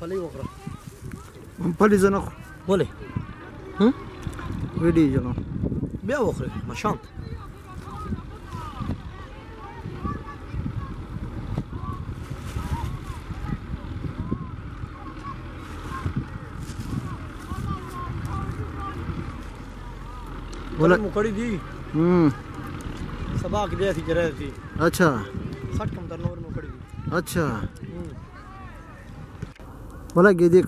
ممپلی وخوره ممپلی زه نه خورم ولې ویډیو جوړوم بیا وخورې مشام ولا مکړی دی هم سبا کې بیا سي جره دي اچھا 60 کم تر نور مکړی دی اچھا Hola, ¿qué que te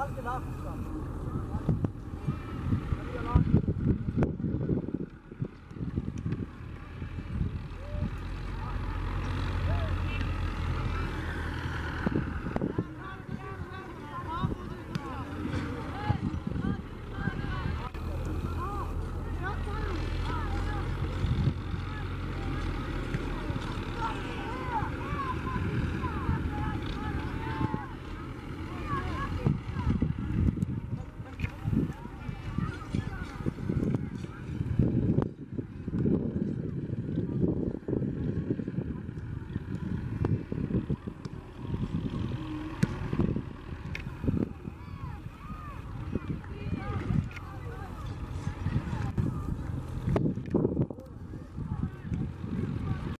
Hast du nachgeschaut?